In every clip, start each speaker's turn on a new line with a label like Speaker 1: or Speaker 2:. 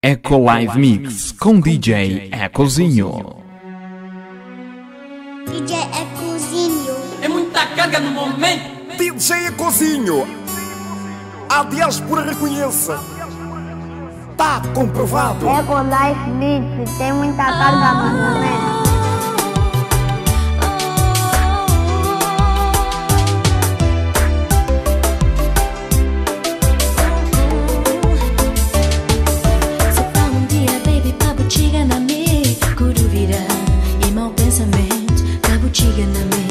Speaker 1: Eco Live Mix com DJ Ecozinho.
Speaker 2: DJ Ecozinho.
Speaker 3: É muita carga no momento.
Speaker 4: DJ Ecozinho. A diáspora reconheça. Tá comprovado.
Speaker 2: Eco Live Mix tem muita carga no momento.
Speaker 5: In the middle.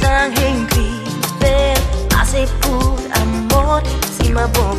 Speaker 5: Tanging gripe, asipur amor, si
Speaker 1: mabok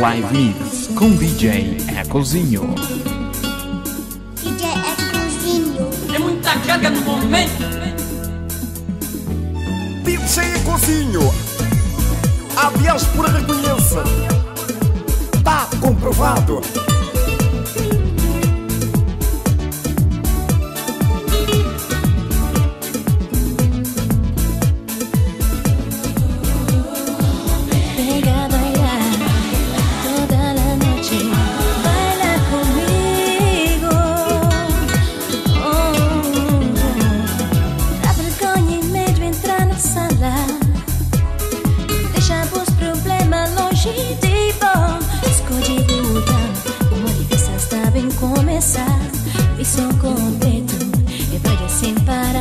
Speaker 1: Live Mix com DJ Ecozinho.
Speaker 2: DJ Ecozinho.
Speaker 3: é muita carga no momento.
Speaker 4: DJ Ecozinho. A diáspora reconheça, Tá comprovado.
Speaker 5: e são completa, e vaya sem parar.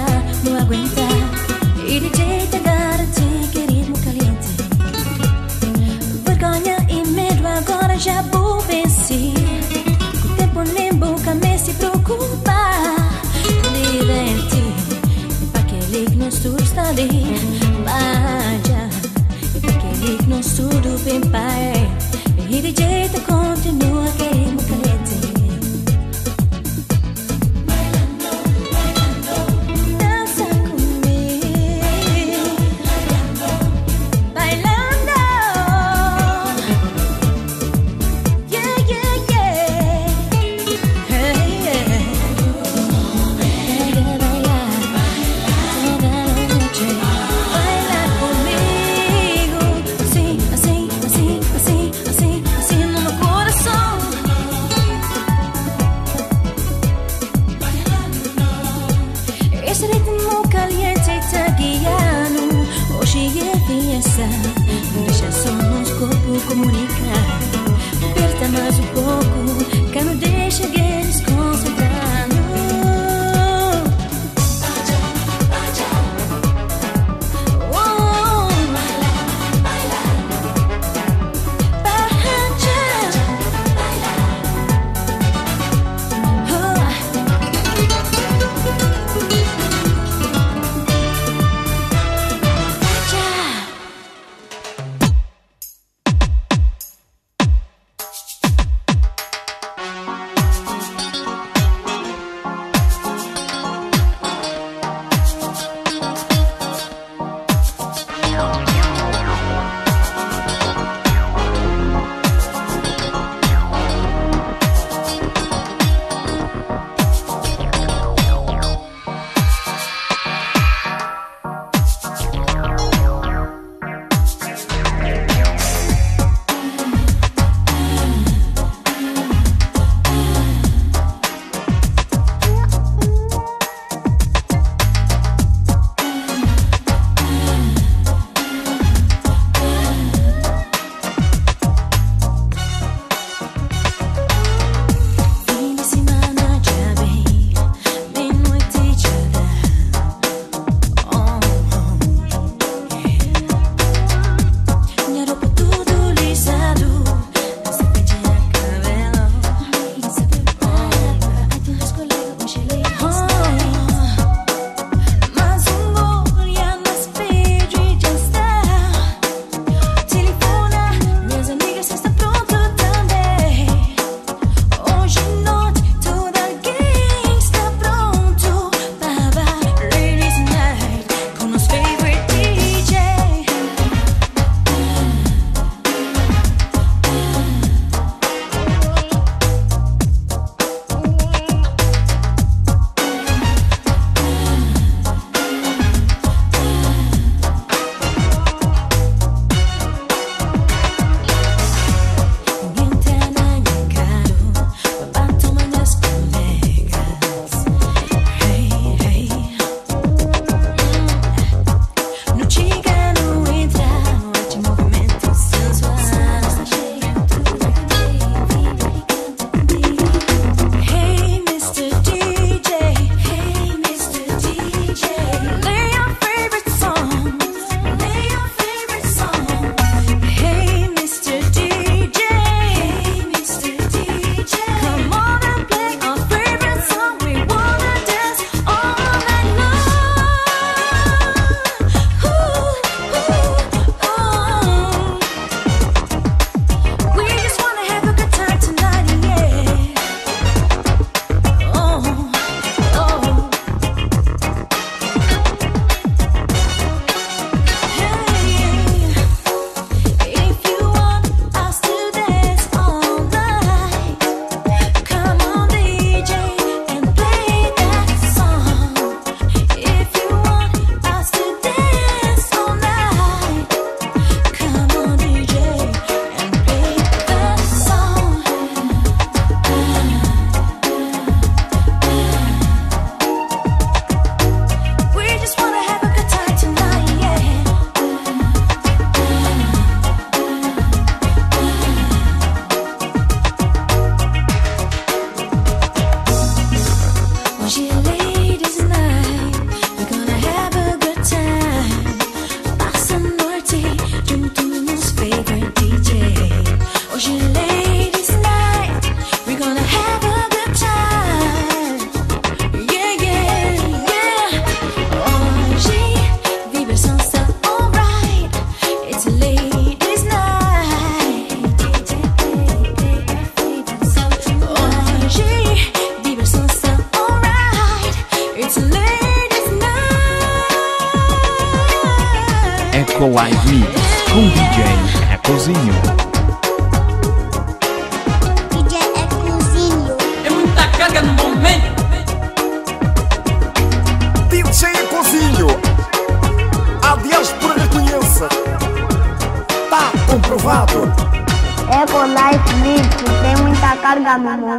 Speaker 1: Com DJ Ecozinho.
Speaker 2: DJ Ecozinho.
Speaker 3: É muita carga no momento.
Speaker 4: DJ Ecozinho. A diáspora reconheça. Tá comprovado.
Speaker 2: Eco Life Mix tem muita carga no momento.